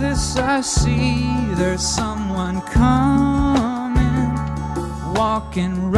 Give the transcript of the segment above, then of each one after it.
this I see? There's someone coming, walking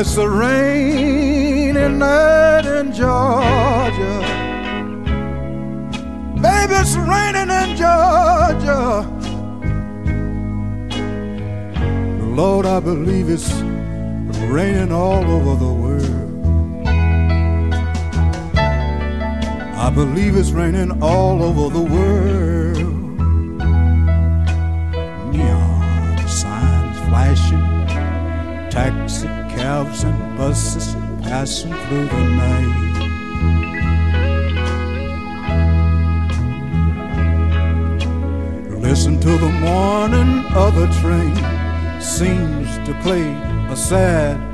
it's a rainy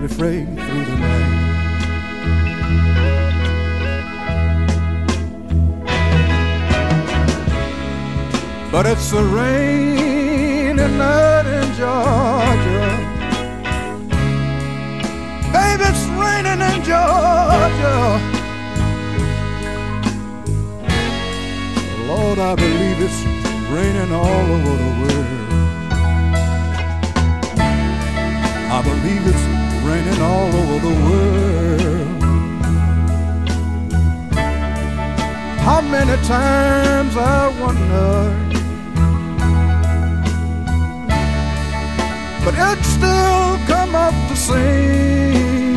refrain through the night. But it's a rainy night in Georgia. Baby, it's raining in Georgia. Lord, I believe it's raining all over the world. I believe it's raining all over the world. How many times I wonder, but it still come up the same.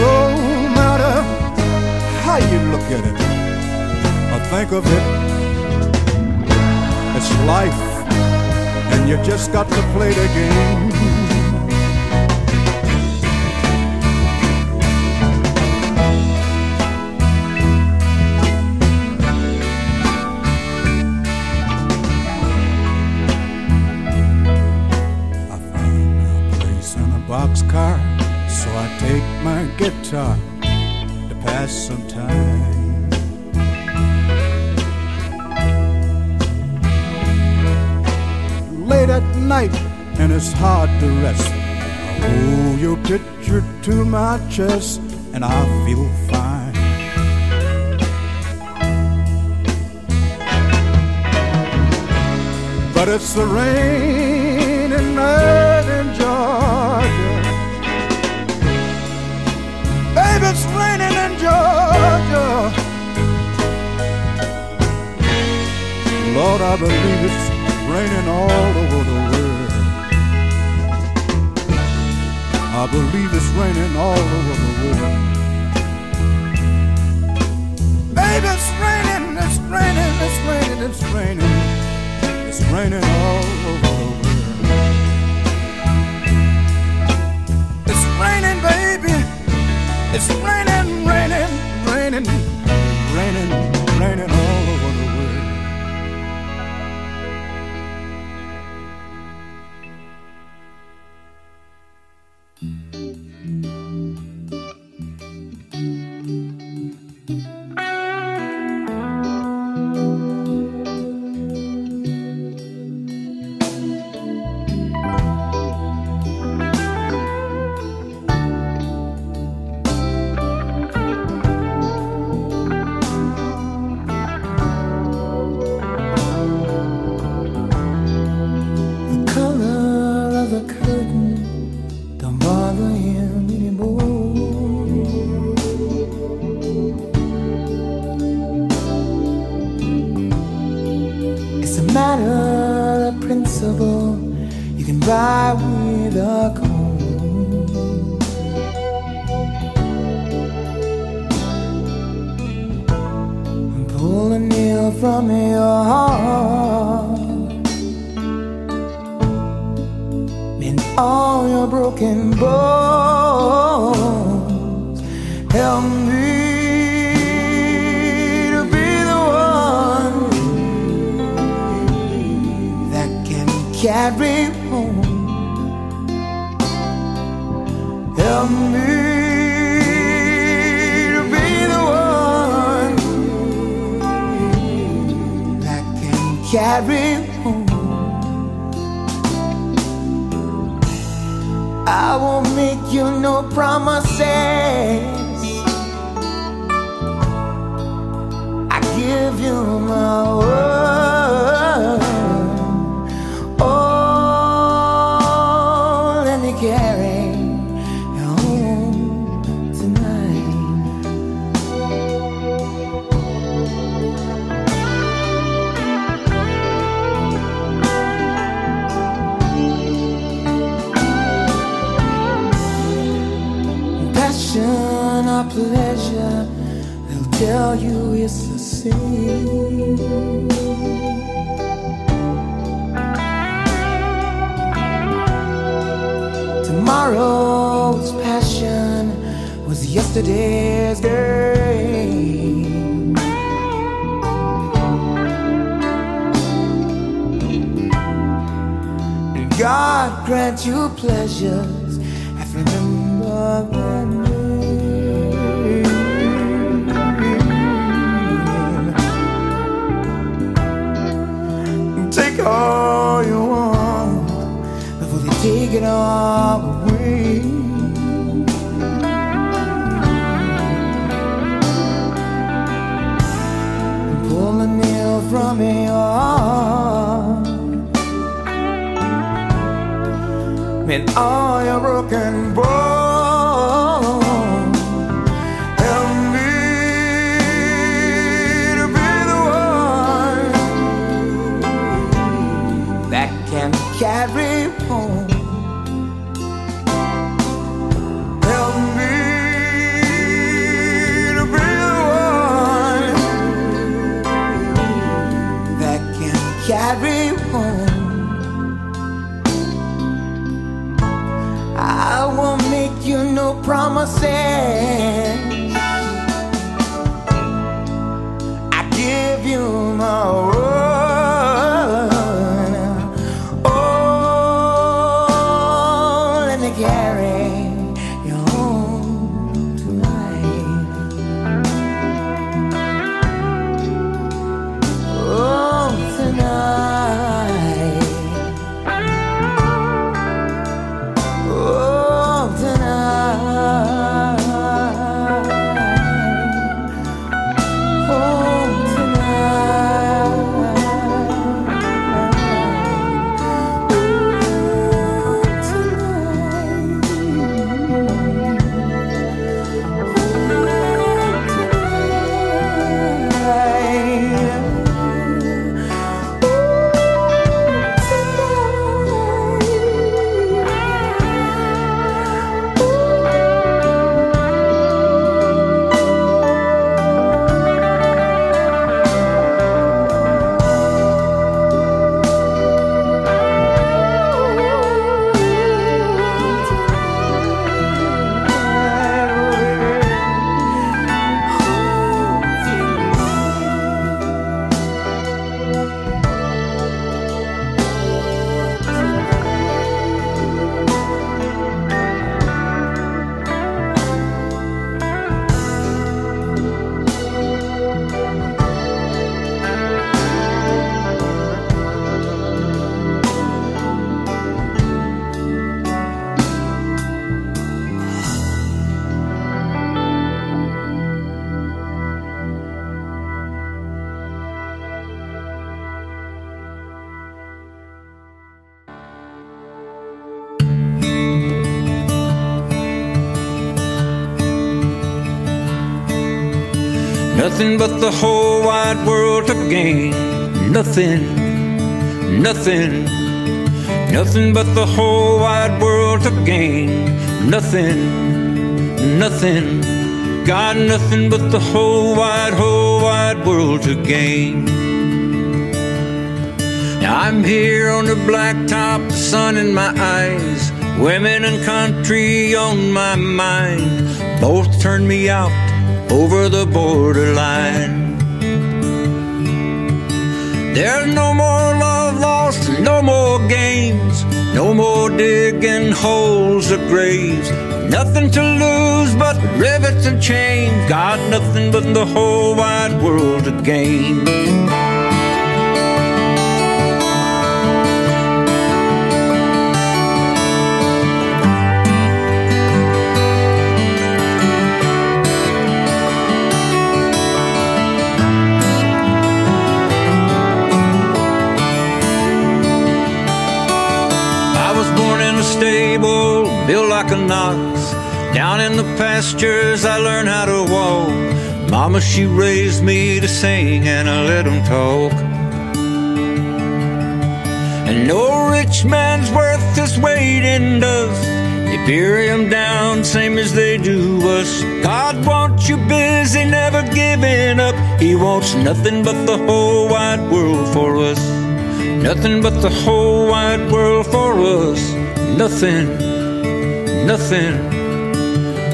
No matter how you look at it or think of it, it's life and you just got to play the game. Guitar to pass some time. late at night and it's hard to rest. I hold your picture to my chest and I feel fine. But it's the rain and night in Georgia. Lord, I believe it's raining all over the world. I believe it's raining all over the world. Baby, it's raining, it's raining, it's raining, it's raining. It's raining all over the world. It's raining, baby. It's raining, raining, raining, raining, raining matter of principle. You can ride with a comb. And pull a nail from your heart. in all your broken bones. Carry home. I won't make you no promises. I give you my word. Yesterday's game. God grant you pleasures if remember the name. Take all you want before they take it all and all your broken bones. Promises. The whole wide world to gain. Nothing, nothing, nothing but the whole wide world to gain. Nothing, nothing, got nothing but the whole wide, whole wide world to gain. Now I'm here on the blacktop, the sun in my eyes, women and country on my mind. Both turn me out over the borderline. There's no more love lost, no more games, no more digging holes or graves. Nothing to lose but rivets and chains. Got nothing but the whole wide world to gain. Down in the pastures, I learned how to walk. Mama, she raised me to sing, and I let them talk. And no rich man's worth his weight in dust. They bury him down, same as they do us. God wants you busy, never giving up. He wants nothing but the whole wide world for us. Nothing but the whole wide world for us. Nothing, nothing,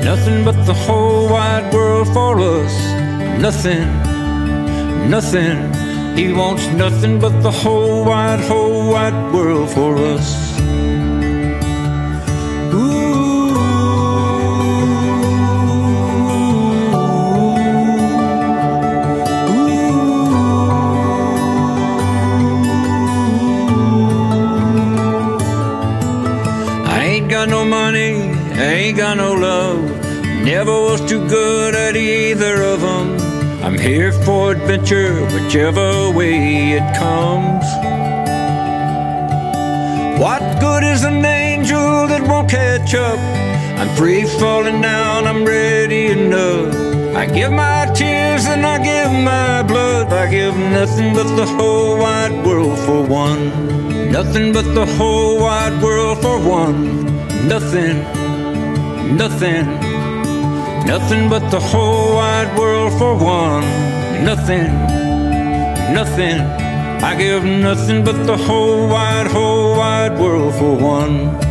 nothing but the whole wide world for us. Nothing, nothing. He wants nothing but the whole wide, whole wide world for us. Got no love. Never was too good at either of them. I'm here for adventure, whichever way it comes. What good is an angel that won't catch up? I'm free falling down, I'm ready enough. I give my tears and I give my blood. I give nothing but the whole wide world for one. Nothing but the whole wide world for one. Nothing, nothing, nothing but the whole wide world for one. Nothing, nothing. I give nothing but the whole wide, whole wide world for one.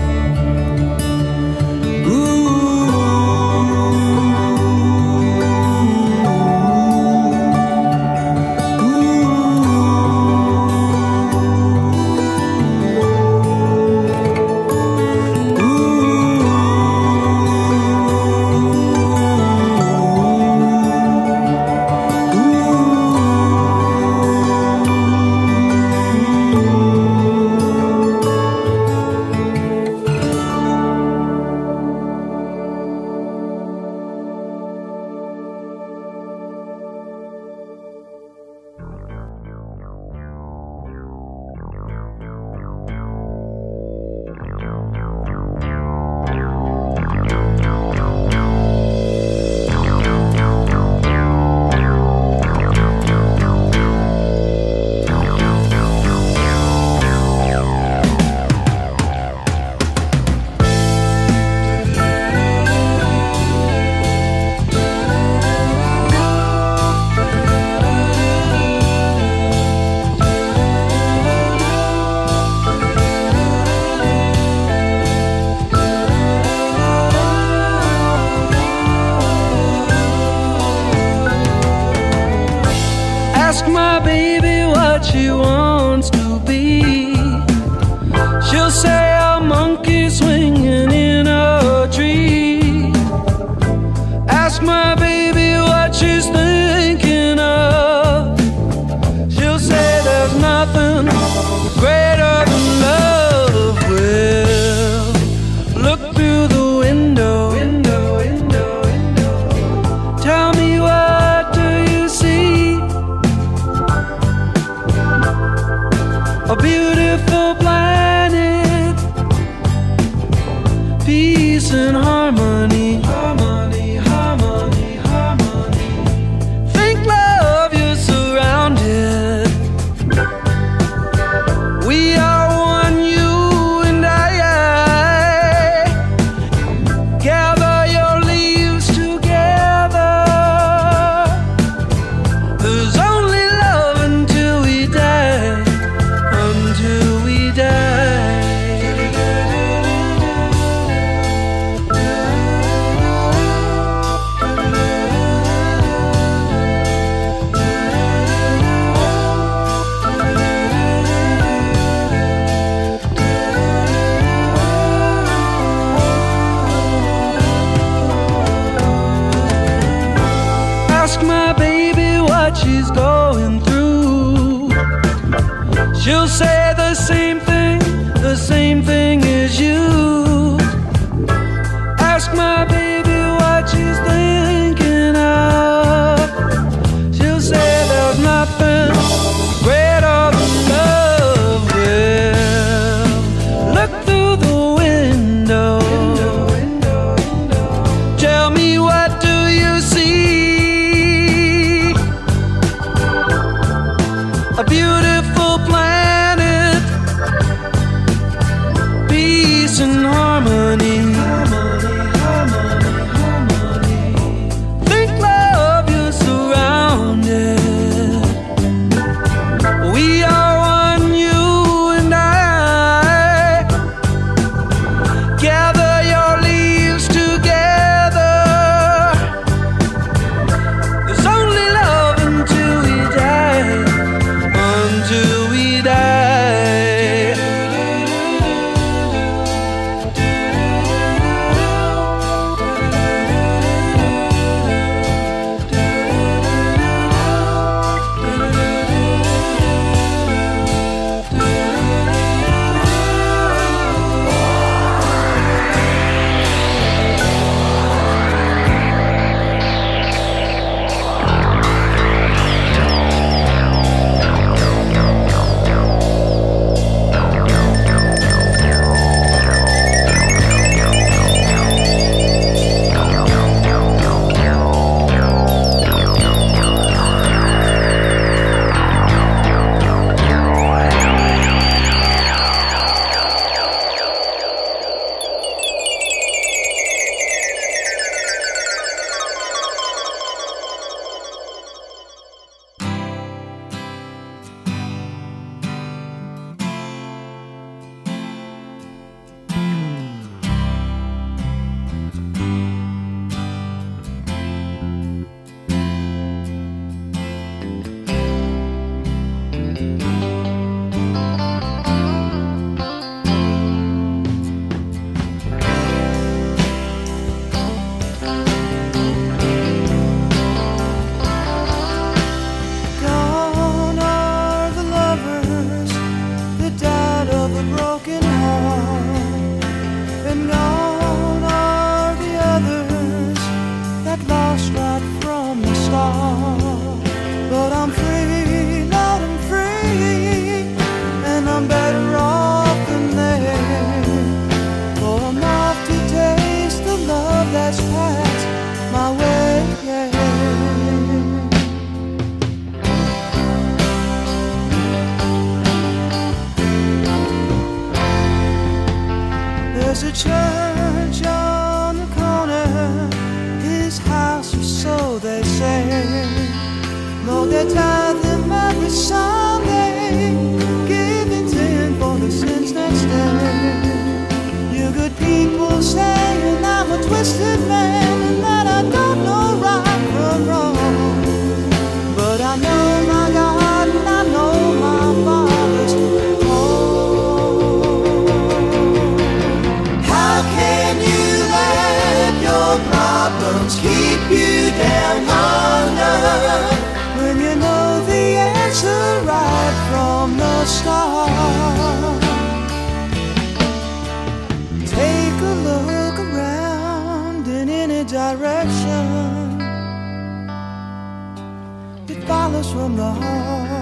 It follows from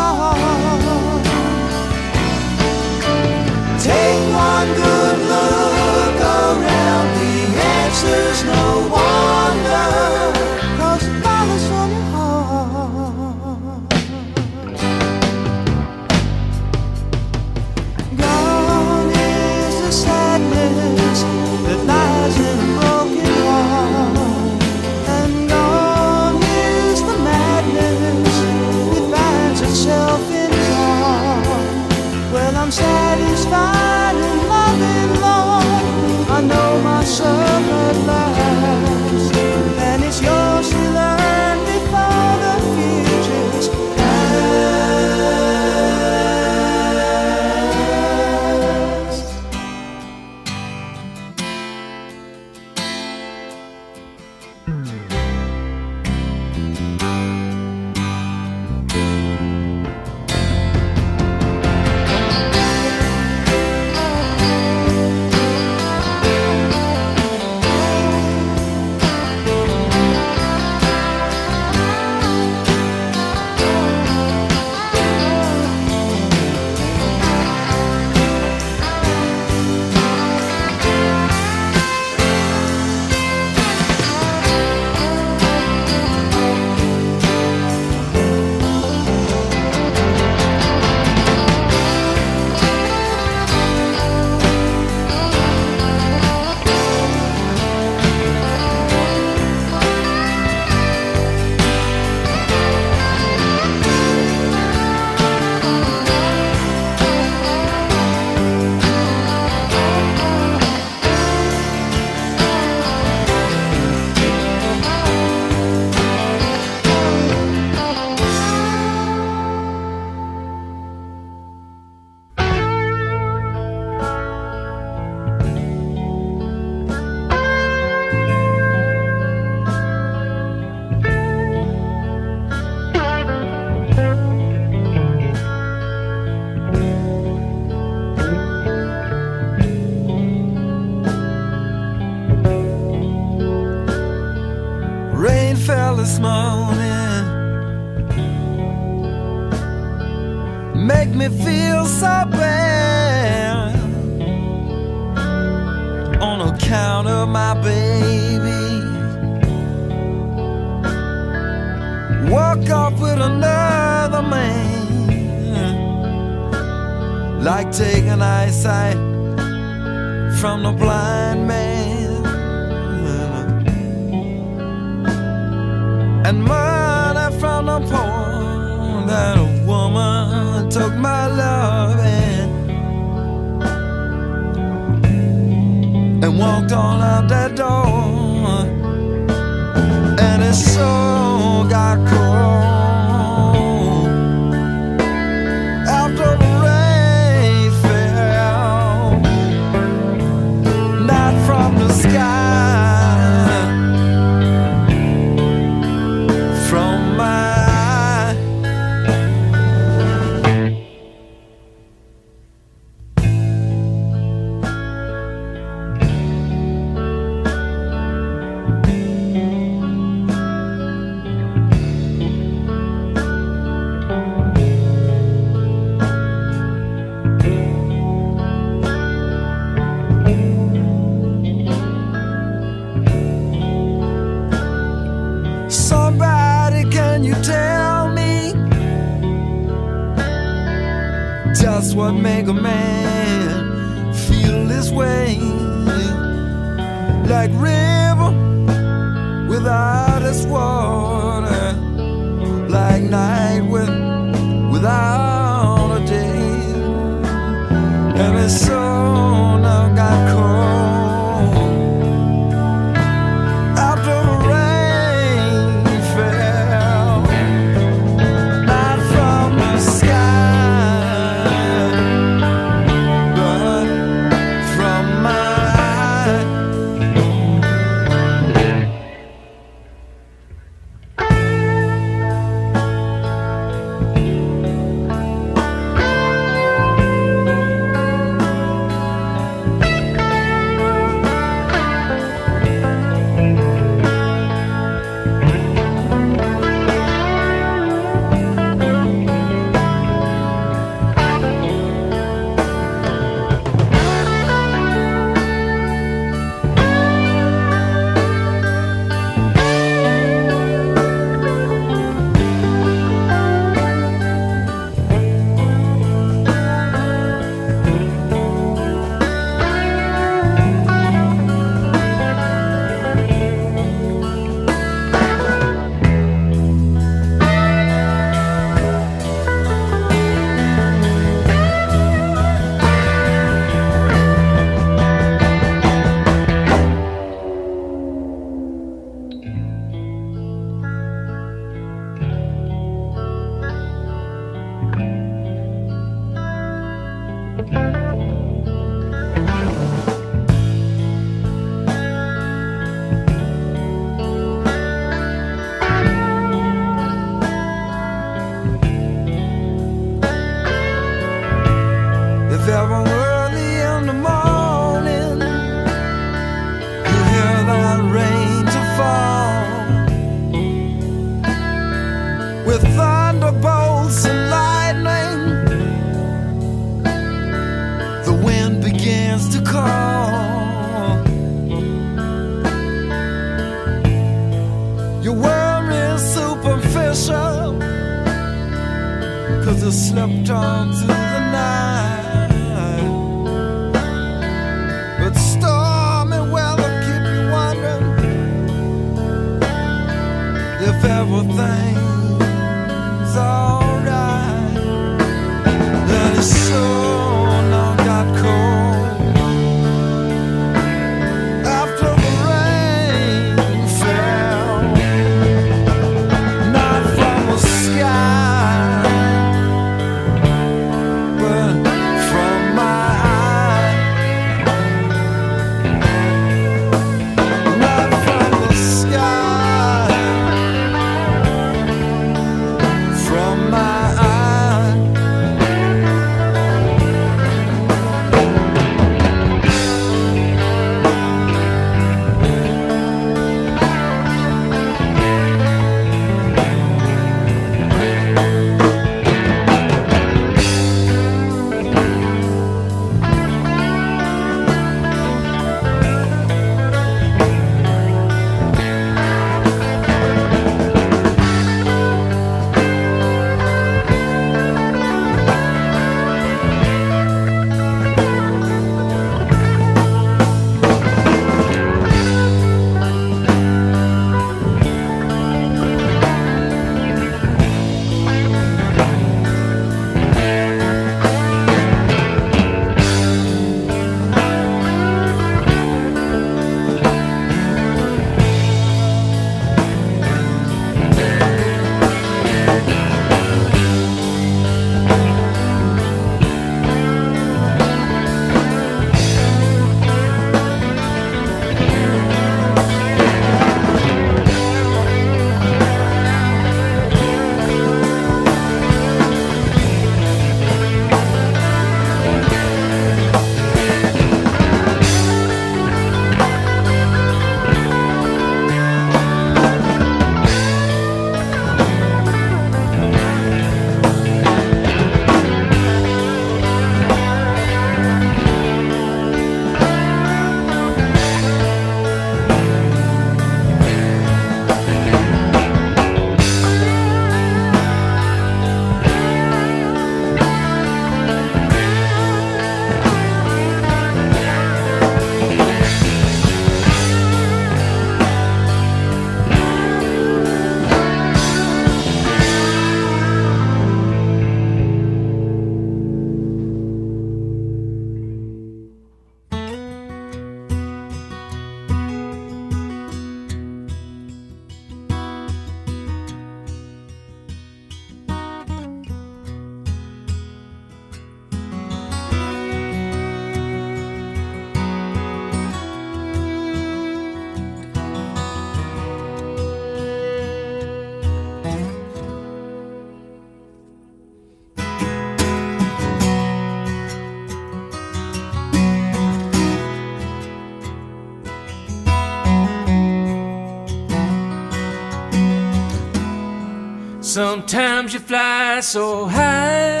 Sometimes you fly so high,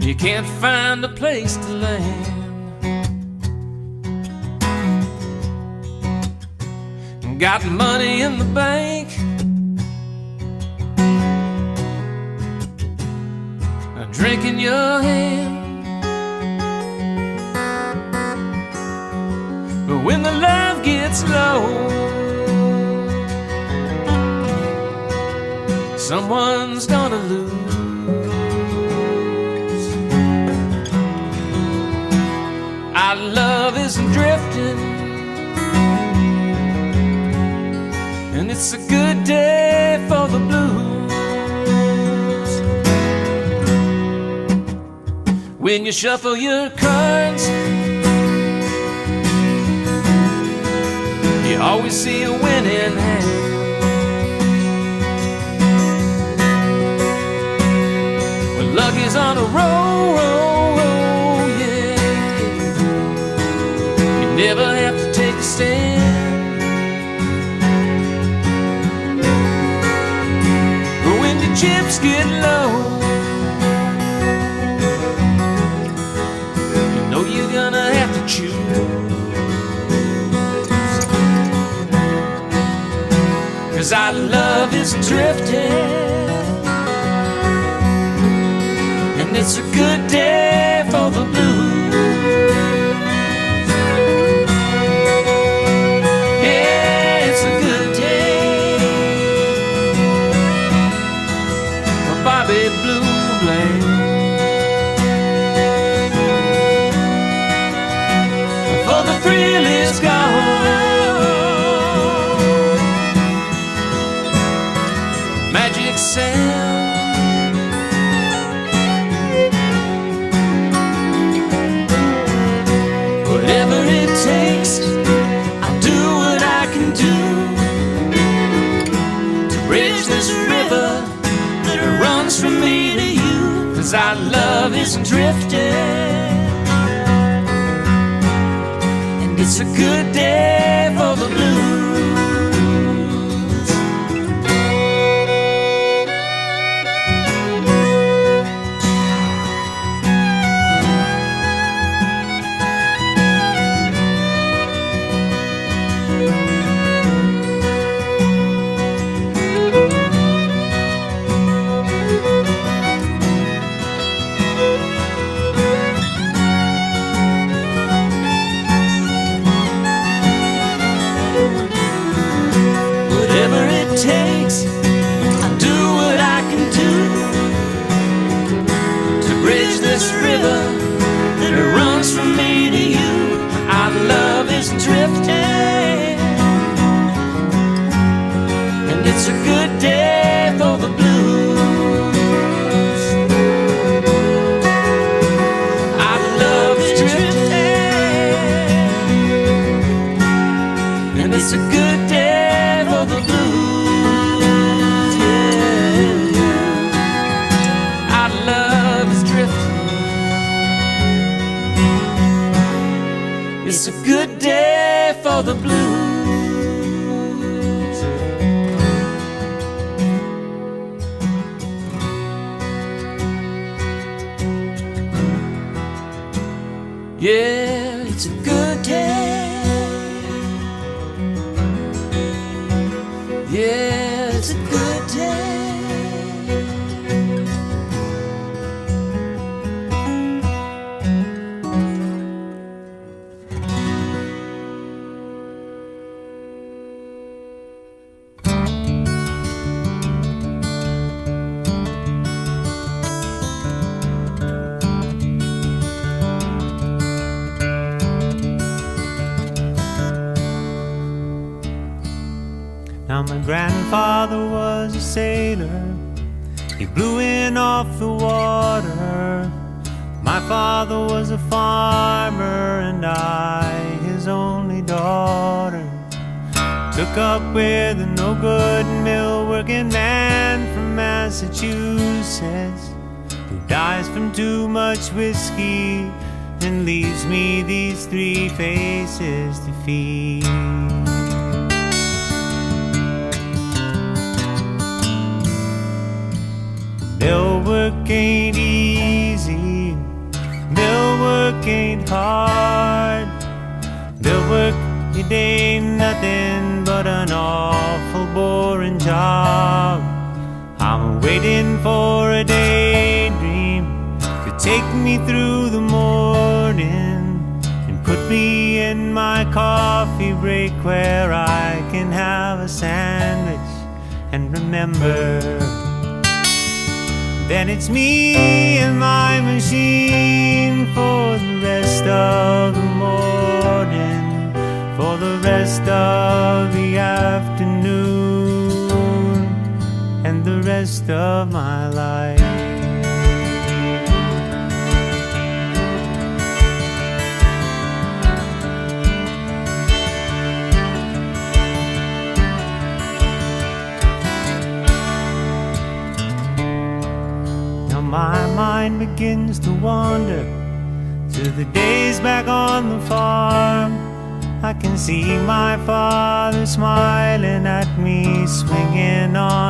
you can't find a place to land. Got money in the bank, a drink in your hand. But when the love gets low, someone's gonna lose. Our love isn't drifting, and it's a good day for the blues. When you shuffle your cards, you always see a winning hand. he's on a roll, yeah. You never have to take a stand. But when the chips get low, you know you're gonna have to choose. Cause our love is drifting. it's a good day. Cause our love is drifting. And it's a good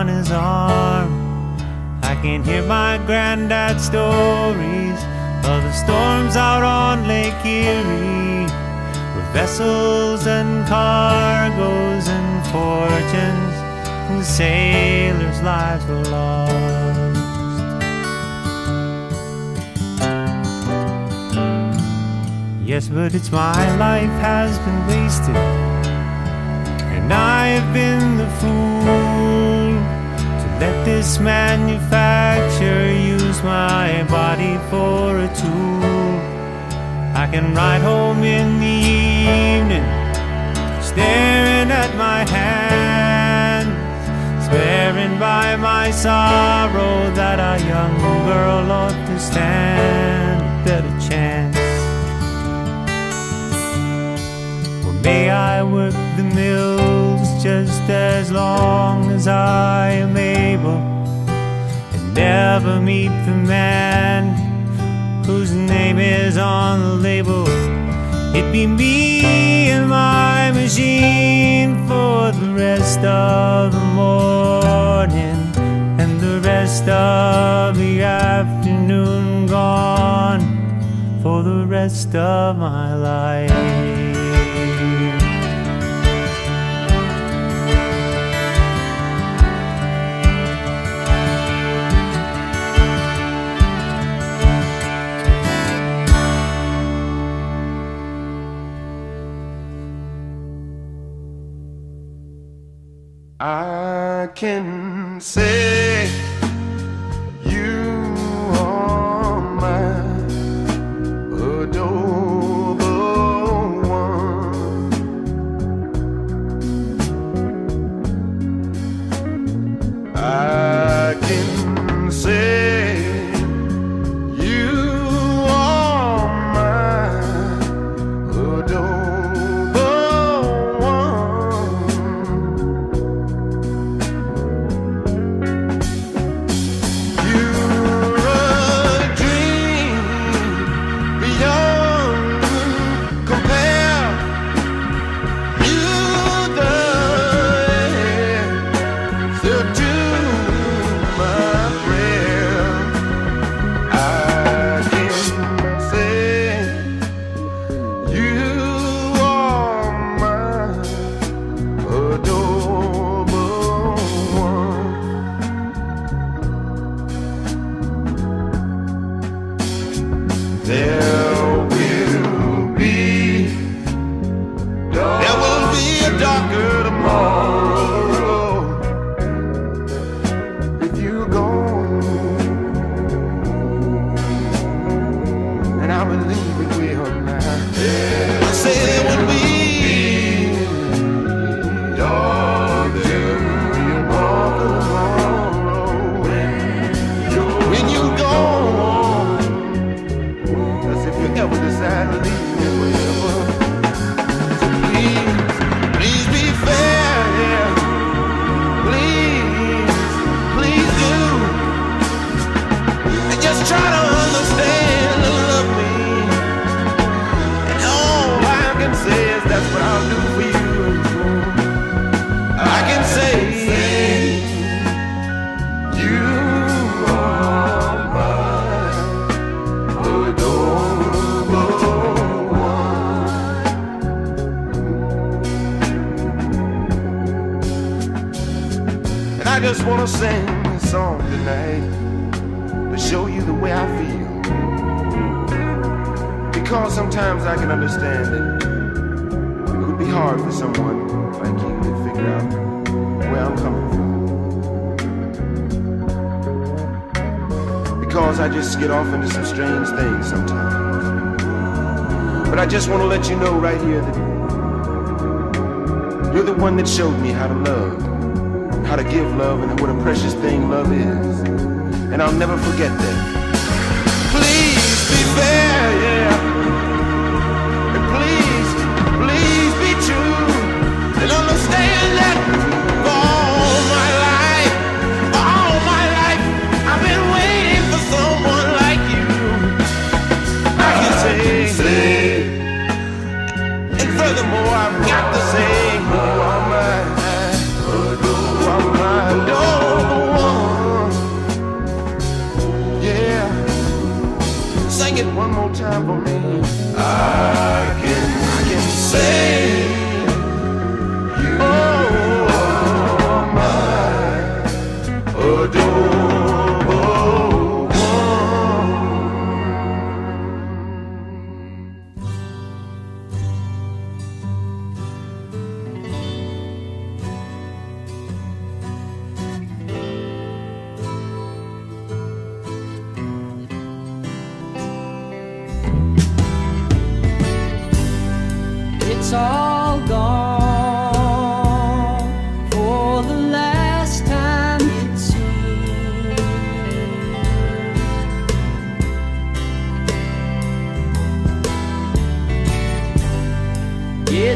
on his arm. I can hear my granddad's stories of the storms out on Lake Erie, with vessels and cargoes and fortunes and sailors' lives were lost. Yes, but it's my life has been wasted, and I've been the fool let this manufacturer use my body for a tool. I can ride home in the evening, staring at my hands, swearing by my sorrow that a young girl ought to stand a better chance. May I work the mills just as long as I am able and never meet the man whose name is on the label. It'd be me and my machine for the rest of the morning and the rest of the afternoon gone for the rest of my life. Can say sing this song tonight to show you the way I feel. Because sometimes I can understand that it would be hard for someone like you to figure out where I'm coming from. Because I just get off into some strange things sometimes. But I just want to let you know right here that you're the one that showed me how to love, how to give love, and what a precious thing love is. And I'll never forget that. Please be fair, yeah. And please, please be true. And understand that all my life, all my life, I've been waiting for someone like you. I can say, and furthermore,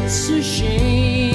it's a shame.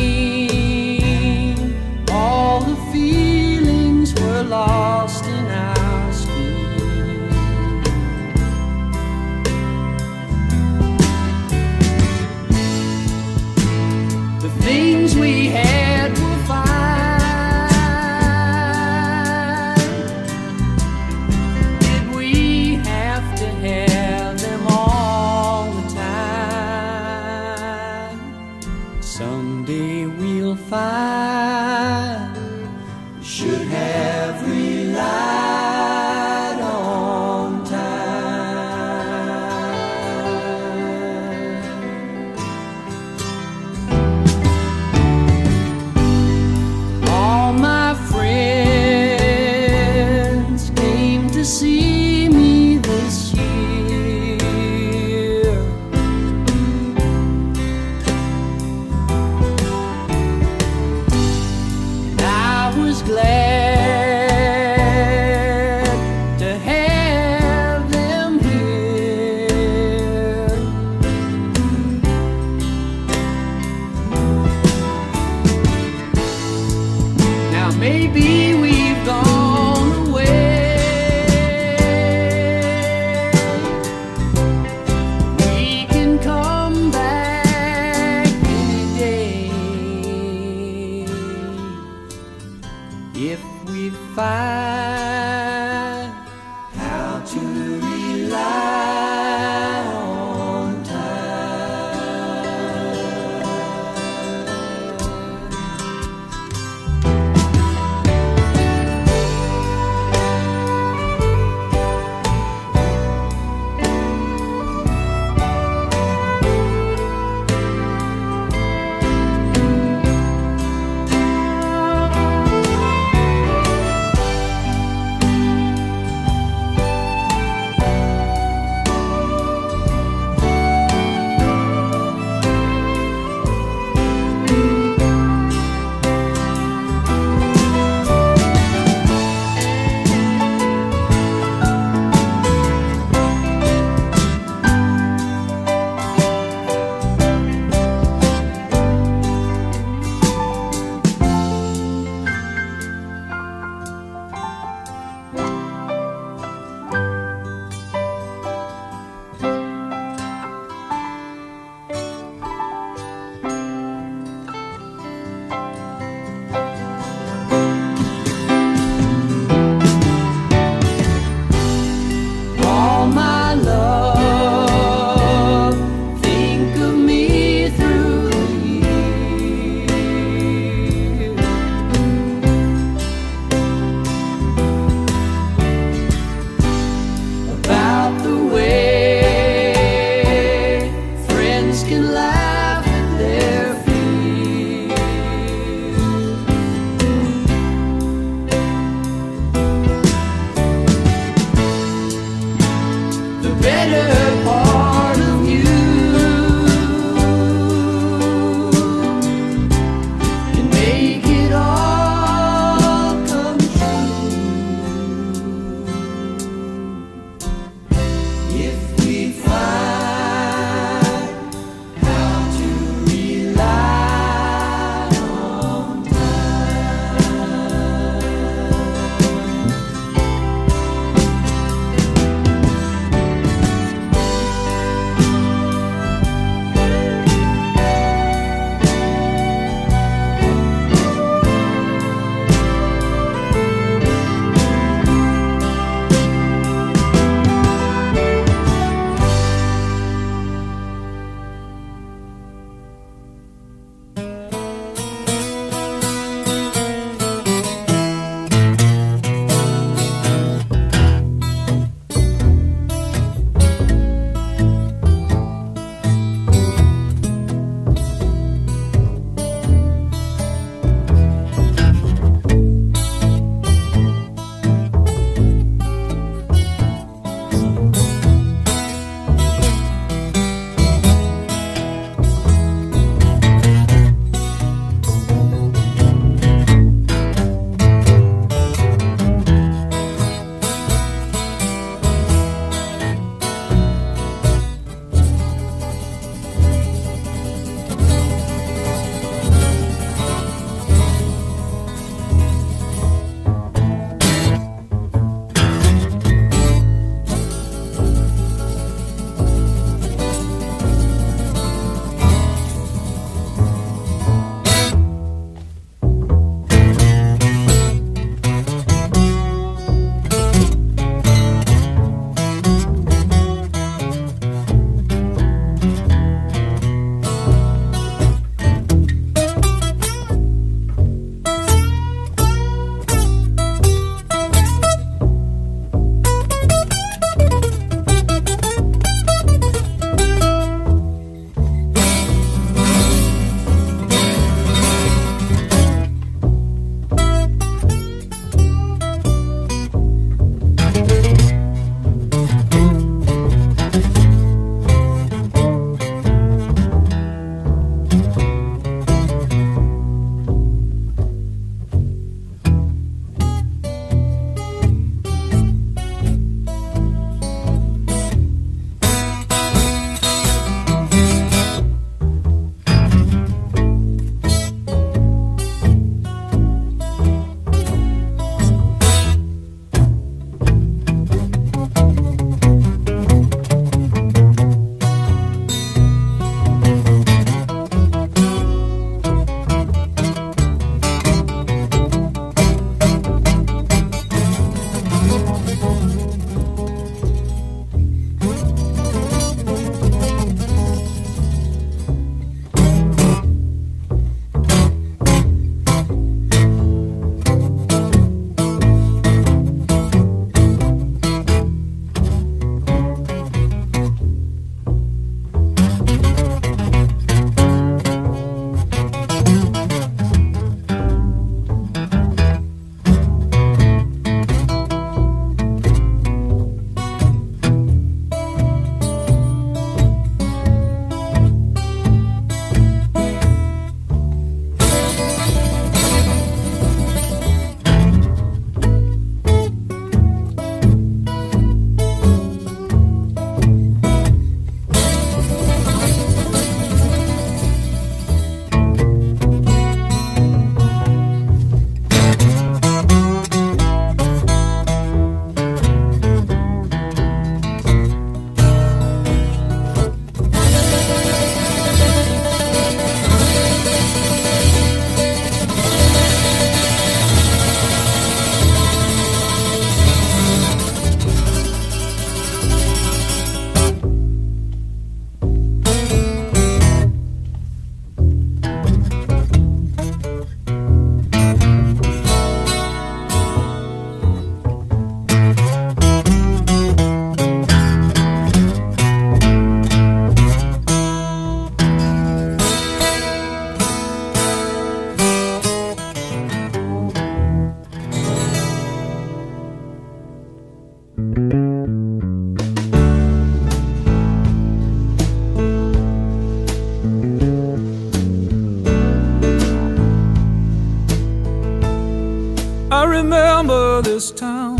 this town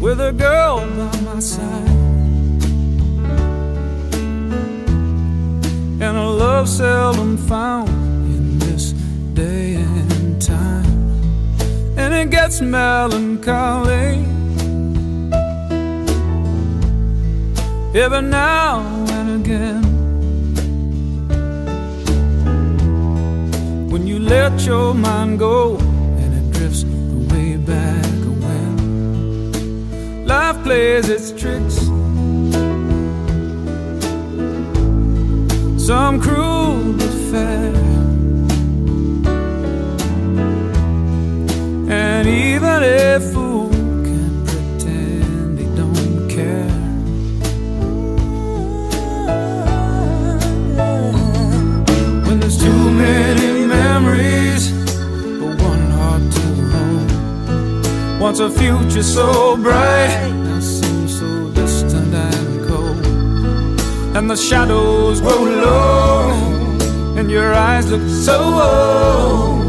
with a girl by my side and a love seldom found in this day and time. And it gets melancholy every now and again. let your mind go and it drifts away back when life plays its tricks. Some cruel but fair. And even if Once a future so bright. Now seems so distant and cold. And the shadows grow low. And your eyes look so old.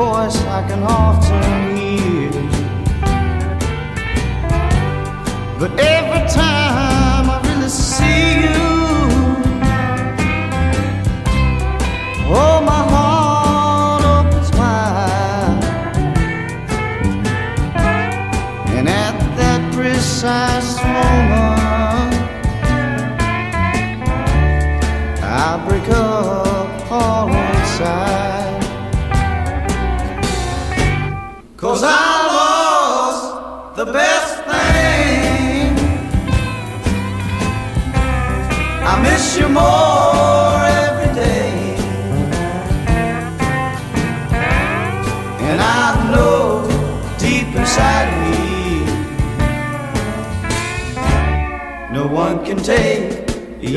voice I can often hear. But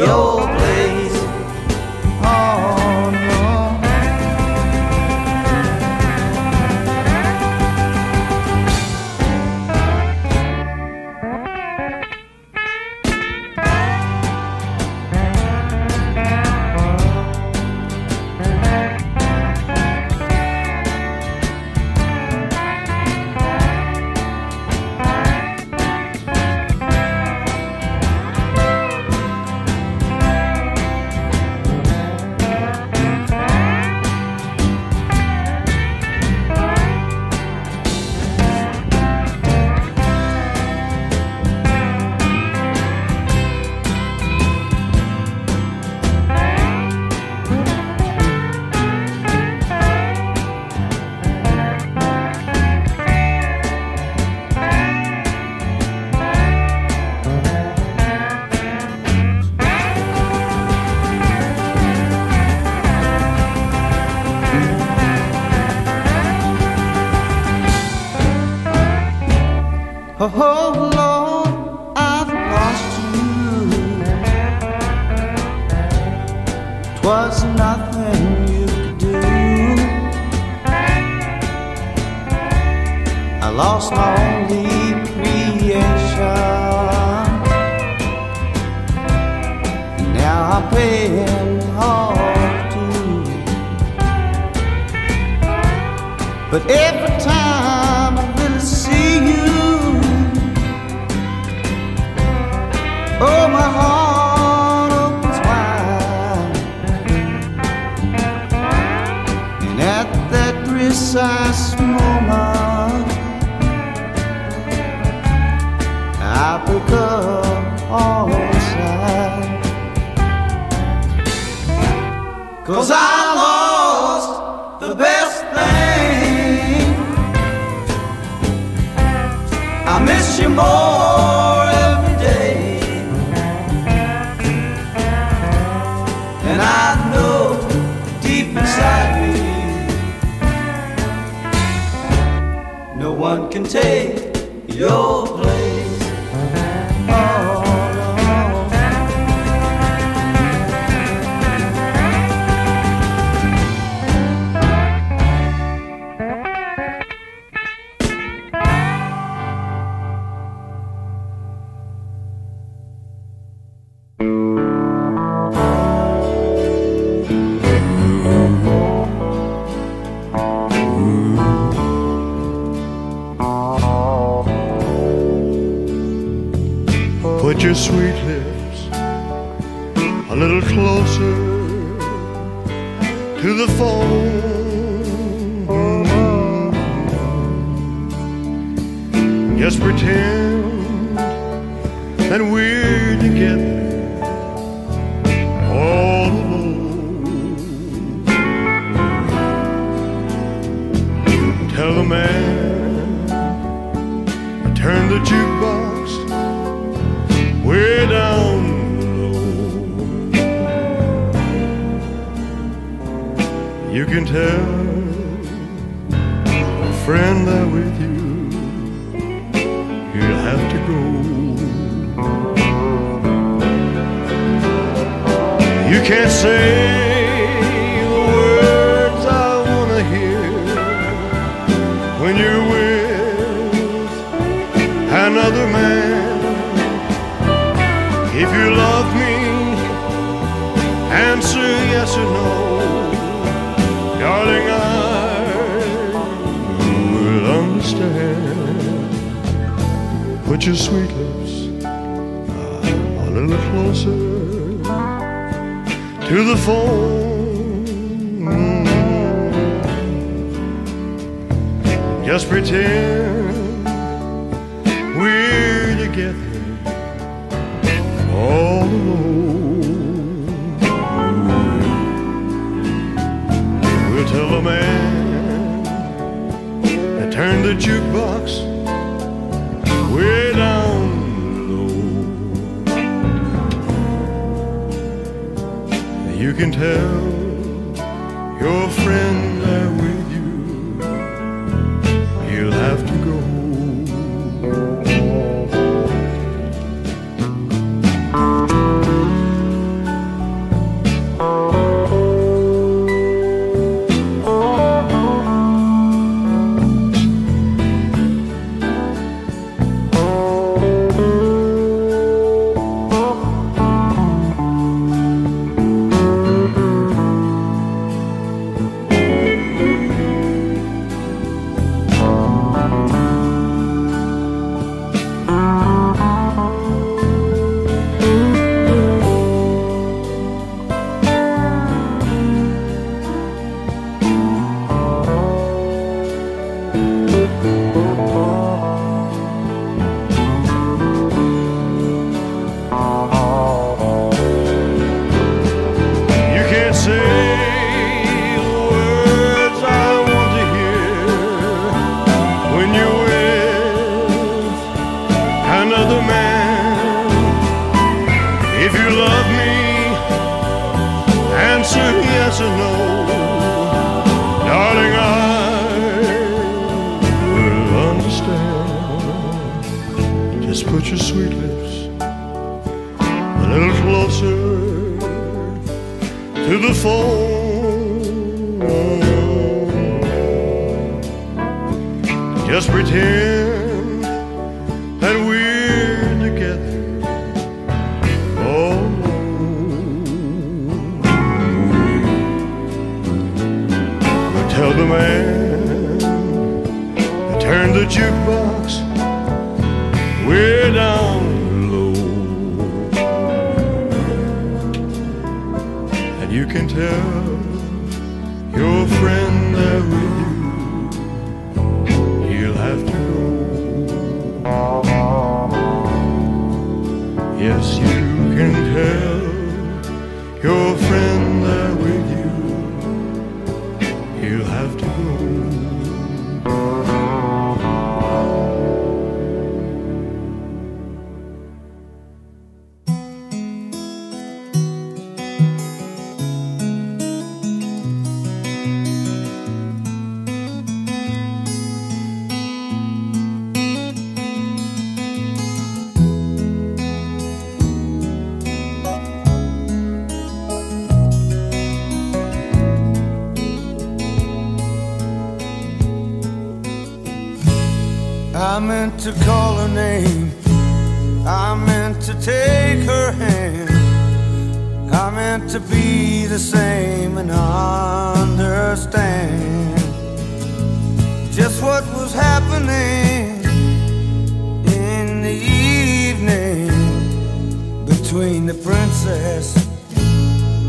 Yo. But every time more every day. And I know deep inside me, no one can take your. jukebox way down low. You can tell I meant to call her name. I meant to take her hand. I meant to be the same and understand just what was happening in the evening between the princess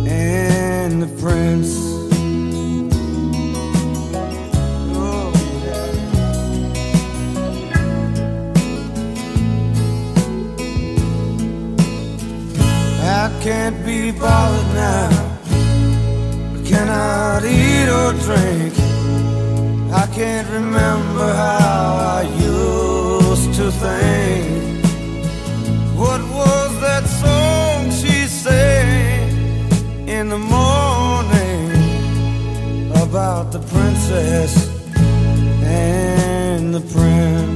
and the prince. Can't be bothered now. I cannot eat or drink. I can't remember how I used to think. What was that song she sang in the morning about the princess and the prince?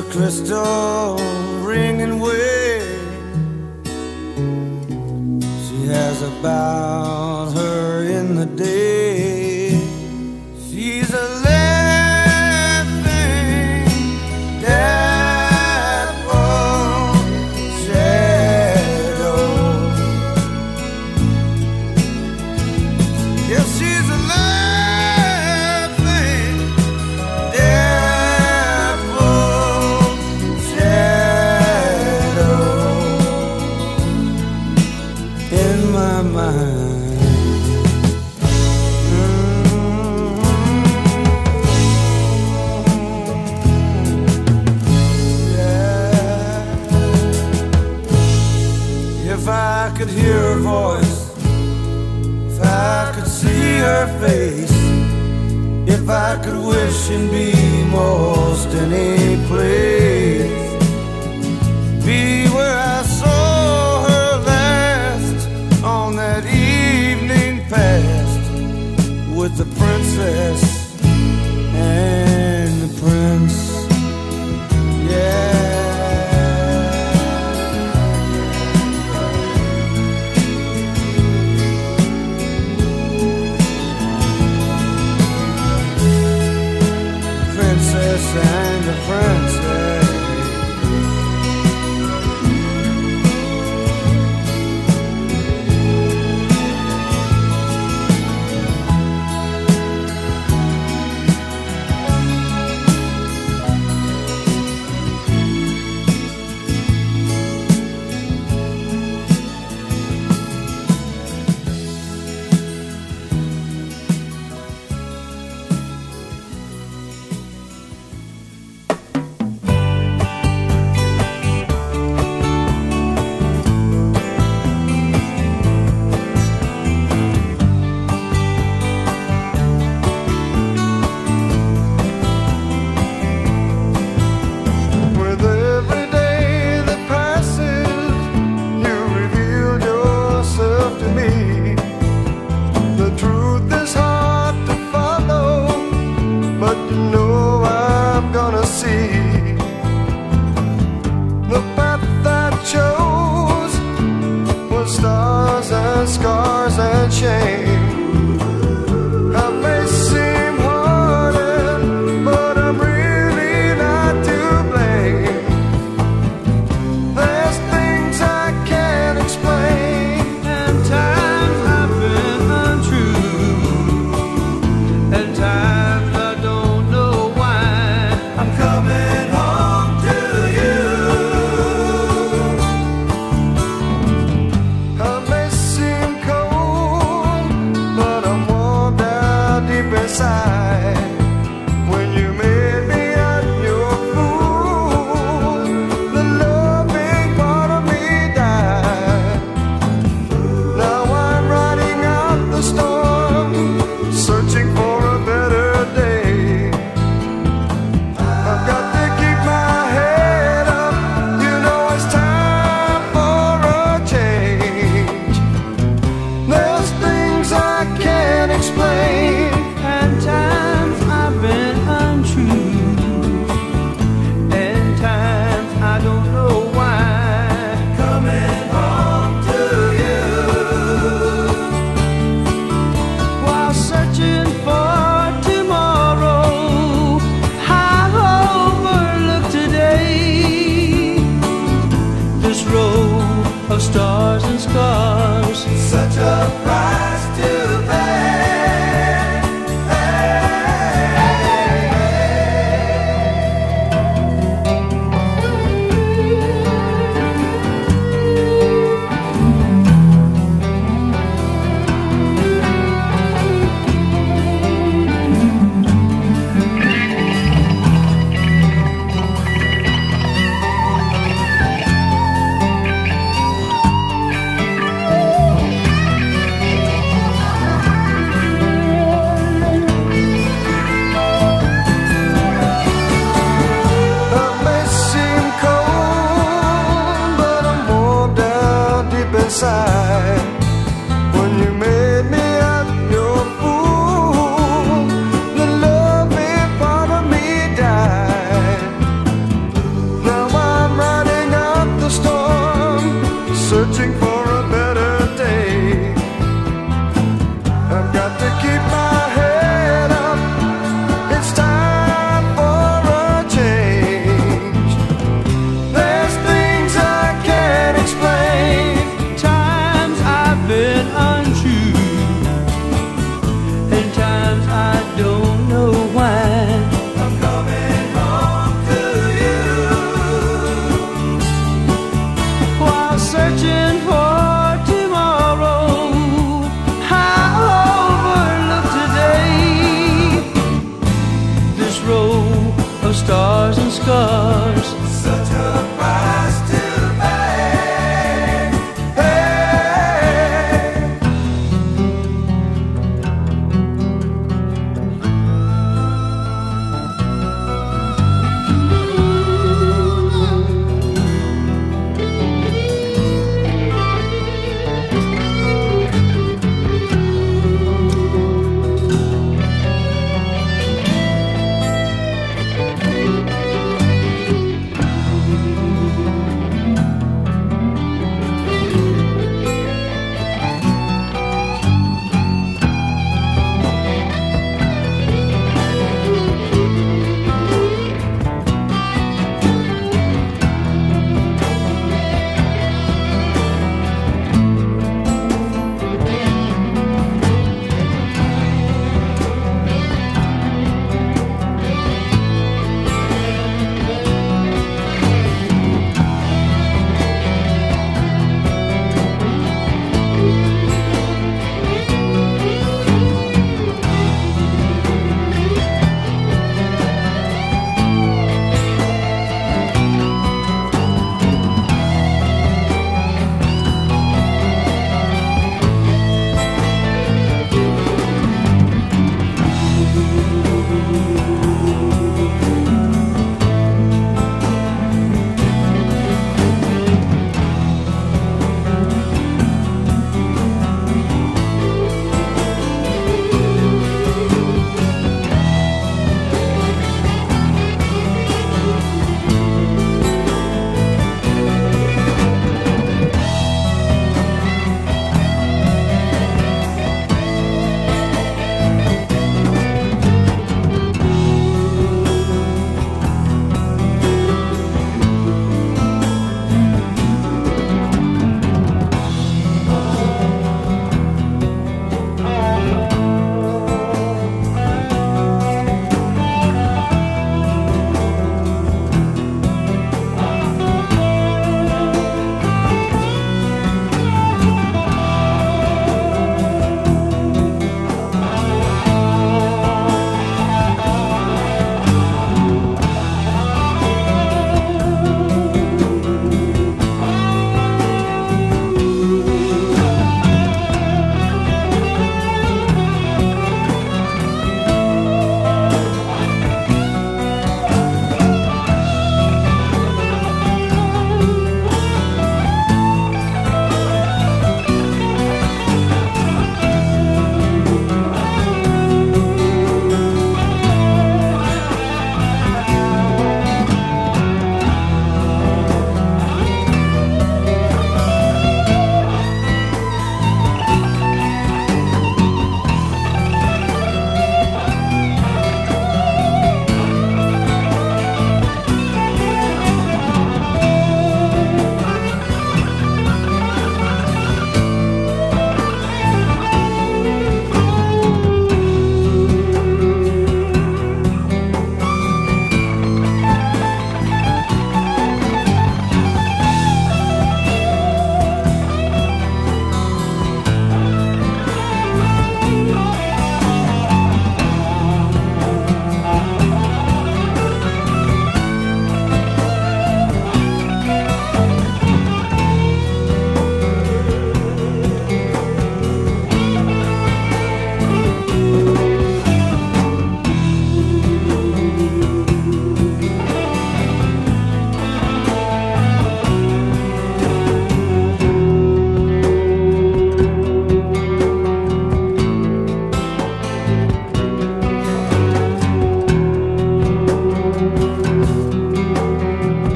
A crystal ringing way she has about her in the day. And be most any place, be where I saw her last on that evening past with the princess